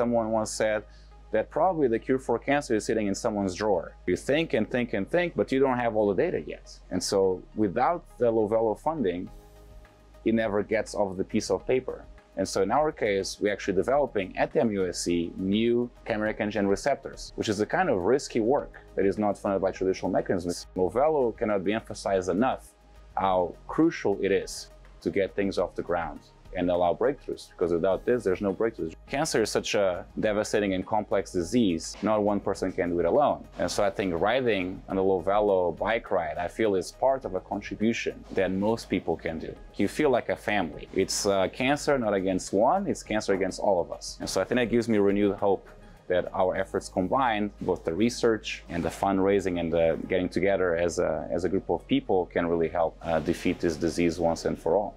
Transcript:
Someone once said that probably the cure for cancer is sitting in someone's drawer. You think and think and think, but you don't have all the data yet. And so without the LOWVELO funding, it never gets off the piece of paper. And so in our case, we're actually developing at the MUSC new chimeric antigen receptors, which is a kind of risky work that is not funded by traditional mechanisms. LOWVELO cannot be emphasized enough how crucial it is to get things off the ground and allow breakthroughs because without this there's no breakthroughs. Cancer is such a devastating and complex disease, not one person can do it alone. And so I think riding on a LOWVELO bike ride, I feel is part of a contribution that most people can do. You feel like a family. It's uh, cancer not against one, it's cancer against all of us. And so I think that gives me renewed hope that our efforts combined, both the research and the fundraising and the getting together as a, as a group of people can really help uh, defeat this disease once and for all.